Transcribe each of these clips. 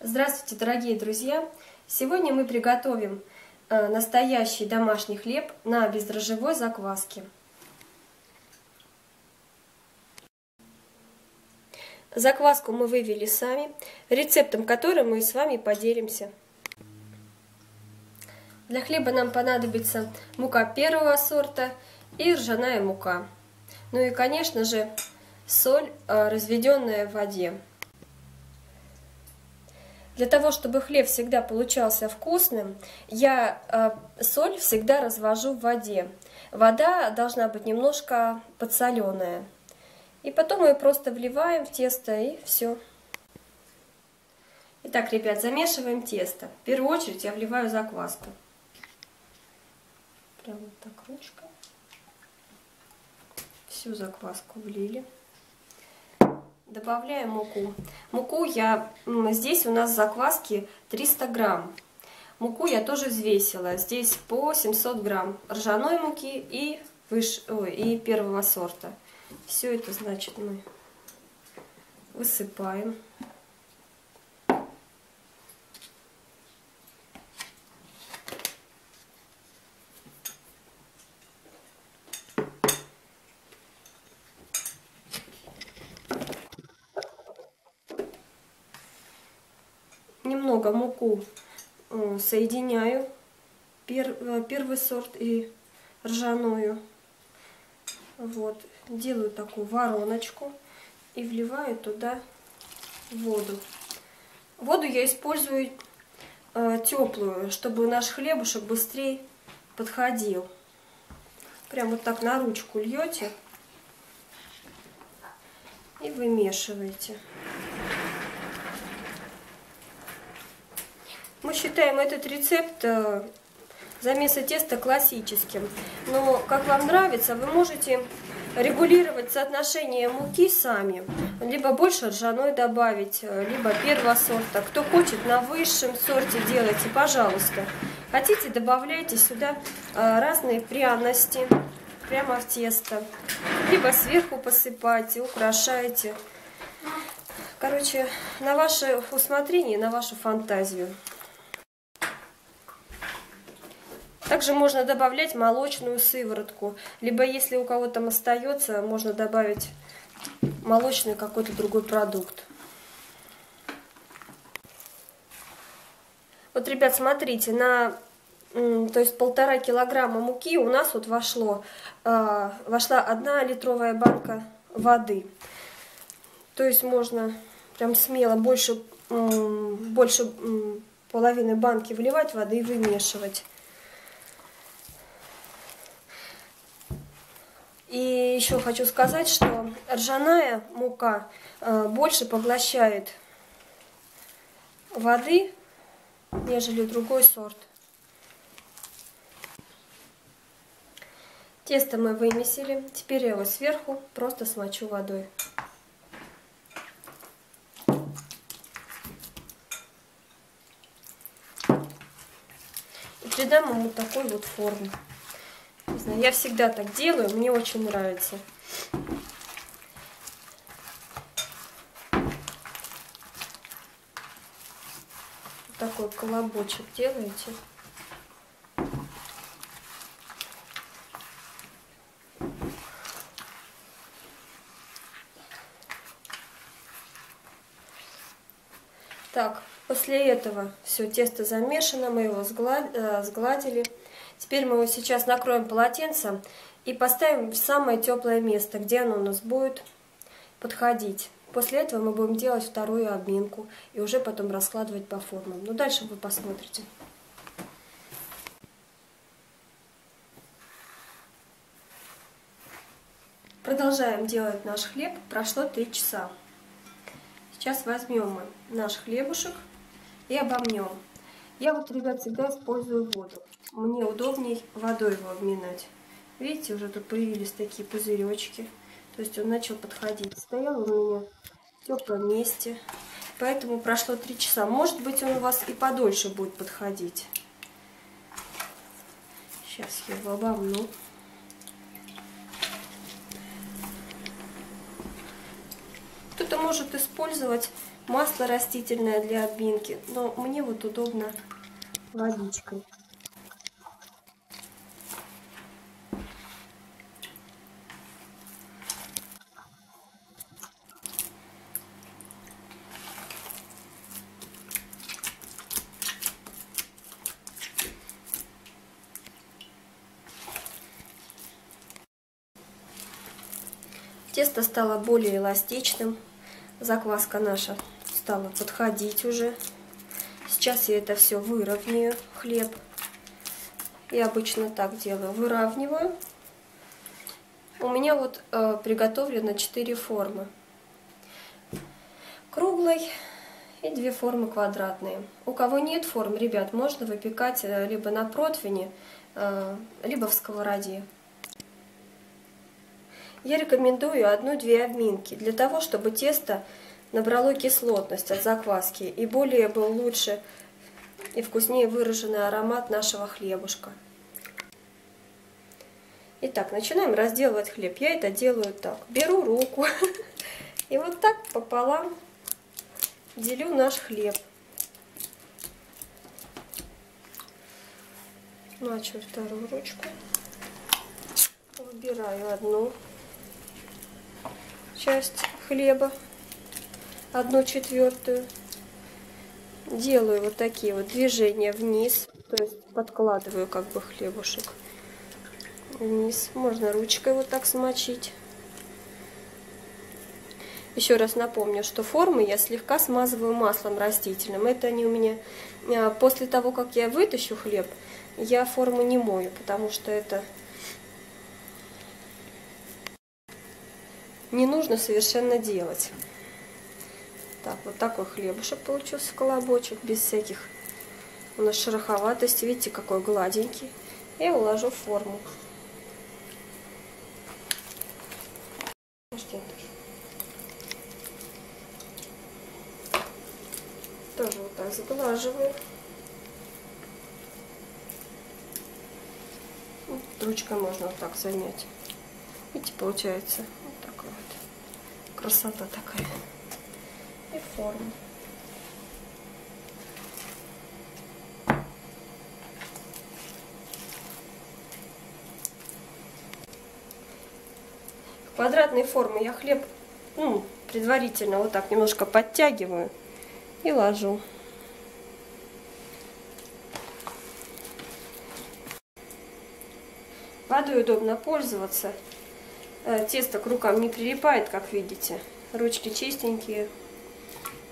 Здравствуйте, дорогие друзья! Сегодня мы приготовим э, настоящий домашний хлеб на бездрожжевой закваске. Закваску мы вывели сами, рецептом которой мы с вами поделимся. Для хлеба нам понадобится мука первого сорта и ржаная мука. Ну и, конечно же, соль, э, разведенная в воде. Для того, чтобы хлеб всегда получался вкусным, я э, соль всегда развожу в воде. Вода должна быть немножко подсоленая. И потом ее просто вливаем в тесто и все. Итак, ребят, замешиваем тесто. В первую очередь я вливаю закваску. Прям вот так ручкой. Всю закваску влили. Добавляем муку. Муку я... Здесь у нас закваски 300 грамм. Муку я тоже взвесила. Здесь по 700 грамм ржаной муки и, выше, ой, и первого сорта. Все это, значит, мы высыпаем. Немного муку э, соединяю, пер, э, первый сорт и ржаную. Вот, делаю такую вороночку и вливаю туда воду. Воду я использую э, теплую, чтобы наш хлебушек быстрее подходил. Прям вот так на ручку льете и вымешиваете. Считаем этот рецепт э, замеса теста классическим. Но как вам нравится, вы можете регулировать соотношение муки сами. Либо больше ржаной добавить, э, либо первого сорта. Кто хочет на высшем сорте делайте, пожалуйста. Хотите, добавляйте сюда э, разные пряности прямо в тесто. Либо сверху посыпайте, украшайте. Короче, на ваше усмотрение, на вашу фантазию. Также можно добавлять молочную сыворотку. Либо если у кого там остается, можно добавить молочный какой-то другой продукт. Вот, ребят, смотрите, на то есть полтора килограмма муки у нас вот вошло, э, вошла одна литровая банка воды. То есть можно прям смело больше, больше половины банки вливать воды и вымешивать. И еще хочу сказать, что ржаная мука э, больше поглощает воды, нежели другой сорт. Тесто мы вымесили. Теперь я его сверху просто смочу водой. И придам ему такой вот форму знаю, я всегда так делаю, мне очень нравится. такой колобочек делаете. Так, после этого все тесто замешано, мы его э, сгладили. Теперь мы его сейчас накроем полотенцем и поставим в самое теплое место, где оно у нас будет подходить. После этого мы будем делать вторую обминку и уже потом раскладывать по формам. Но ну, дальше вы посмотрите. Продолжаем делать наш хлеб. Прошло 3 часа. Сейчас возьмем мы наш хлебушек и обомнем. Я вот, ребят, всегда использую воду. Мне удобней водой его обминать. Видите, уже тут появились такие пузыречки. То есть он начал подходить. Стоял у меня в теплом месте. Поэтому прошло 3 часа. Может быть, он у вас и подольше будет подходить. Сейчас я его обомну. Кто-то может использовать масло растительное для обминки, но мне вот удобно водичкой. Тесто стало более эластичным. Закваска наша стала подходить уже. Сейчас я это все выровняю, хлеб. Я обычно так делаю. Выравниваю. У меня вот э, приготовлено 4 формы. Круглой и две формы квадратные. У кого нет форм, ребят, можно выпекать э, либо на противне, э, либо в сковороде. Я рекомендую одну-две обминки для того, чтобы тесто набрало кислотность от закваски и более был лучше и вкуснее выраженный аромат нашего хлебушка. Итак, начинаем разделывать хлеб. Я это делаю так. Беру руку и вот так пополам делю наш хлеб. Начал вторую ручку. Выбираю одну часть хлеба, одну четвертую. Делаю вот такие вот движения вниз, то есть подкладываю как бы хлебушек вниз. Можно ручкой вот так смочить. Еще раз напомню, что формы я слегка смазываю маслом растительным. Это они у меня... А, после того, как я вытащу хлеб, я форму не мою, потому что это не нужно совершенно делать. Так, вот такой хлебушек получился, колобочек, без всяких у нас шероховатости. Видите, какой гладенький. Я уложу в форму. Тоже вот так сглаживаю. Ручкой можно вот так замять. Видите, получается красота такая. И форма. Квадратной формы я хлеб ну, предварительно вот так немножко подтягиваю и ложу. Водой удобно пользоваться. Э, тесто к рукам не прилипает, как видите. Ручки чистенькие.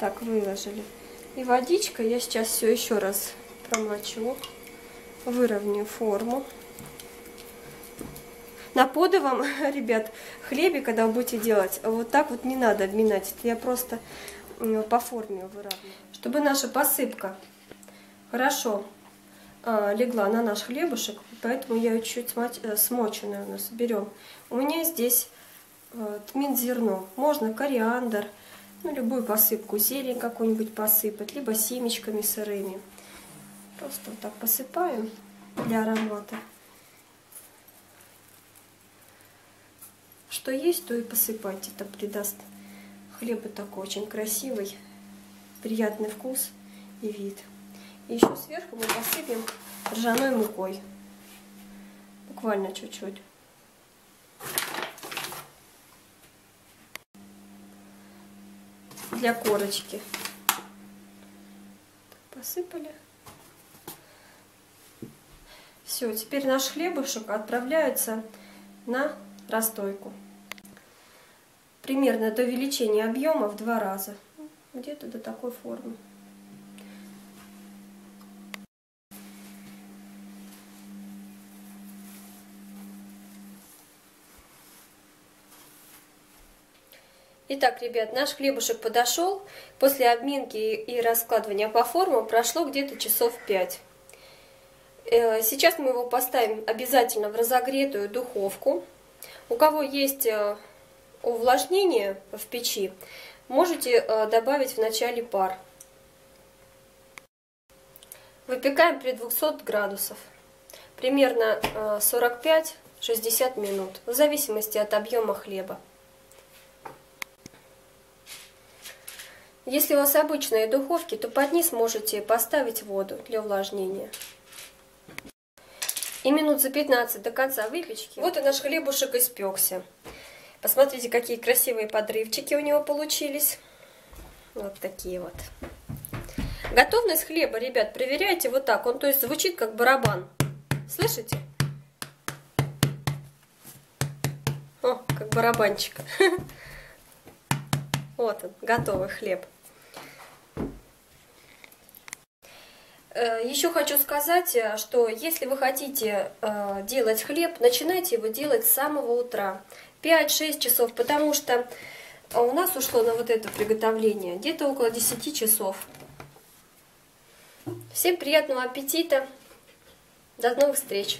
Так, выложили. И водичка я сейчас все еще раз промочу. Выровняю форму. На подовом, ребят, хлебе, когда вы будете делать, вот так вот не надо обминать. Это я просто по форме выравниваю. Чтобы наша посыпка хорошо а, легла на наш хлебушек, поэтому я ее чуть э, смоченную у нас берем. У меня здесь э, тмин зерно, можно кориандр, ну, любую посыпку, зелень какую-нибудь посыпать, либо семечками сырыми. Просто вот так посыпаем для аромата. Что есть, то и посыпайте. Это придаст хлебу такой очень красивый, приятный вкус и вид. И еще сверху мы посыпем ржаной мукой. Буквально чуть-чуть. Для корочки. Посыпали. Все, теперь наш хлебушек отправляется на расстойку. Примерно до увеличения объема в два раза. Где-то до такой формы. Итак, ребят, наш хлебушек подошел. После обминки и раскладывания по формам прошло где-то часов 5. Э, сейчас мы его поставим обязательно в разогретую духовку. У кого есть э, увлажнение в печи, можете э, добавить в начале пар. Выпекаем при 200 градусов. Примерно 45-60 минут, в зависимости от объема хлеба. Если у вас обычные духовки, то под низ можете поставить воду для увлажнения. И минут за 15 до конца выпечки. Вот и наш хлебушек испекся. Посмотрите, какие красивые подрывчики у него получились. Вот такие вот. Готовность хлеба, ребят, проверяйте вот так. Он, то есть, звучит как барабан. Слышите? О, как барабанчик. Вот он, готовый хлеб. Еще хочу сказать, э, что если вы хотите э, делать хлеб, начинайте его делать с самого утра. 5-6 часов, потому что у нас ушло на вот это приготовление где-то около 10 часов. Всем приятного аппетита! До новых встреч!